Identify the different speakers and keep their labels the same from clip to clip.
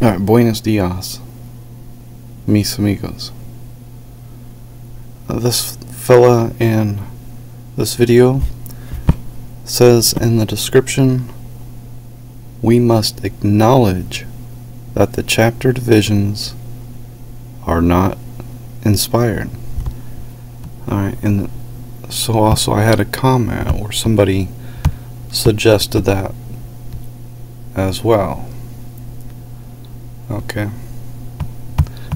Speaker 1: Alright, buenos dias, mis amigos. Uh, this fella in this video says in the description we must acknowledge that the chapter divisions are not inspired. Alright, and so also I had a comment where somebody suggested that as well. Okay.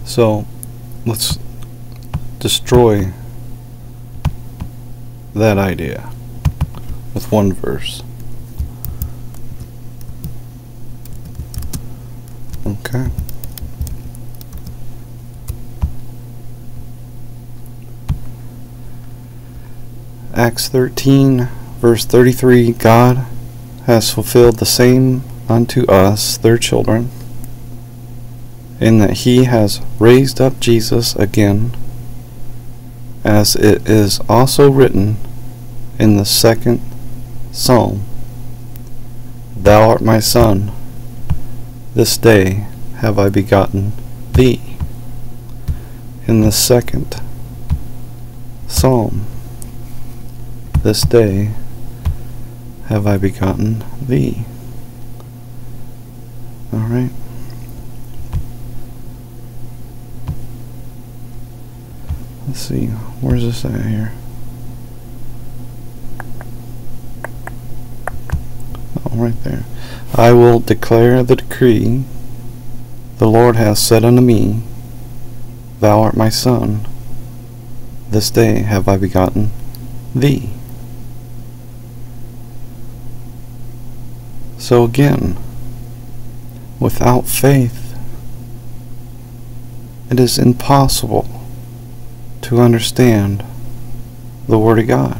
Speaker 1: So, let's destroy that idea with one verse. Okay. Acts 13, verse 33 God has fulfilled the same unto us, their children in that he has raised up Jesus again, as it is also written in the second psalm Thou art my son, this day have I begotten thee. In the second psalm, This day have I begotten thee. Alright. Let's see, where's this at here? Oh, right there. I will declare the decree the Lord has said unto me, Thou art my son, this day have I begotten thee. So again, without faith, it is impossible to understand the Word of God.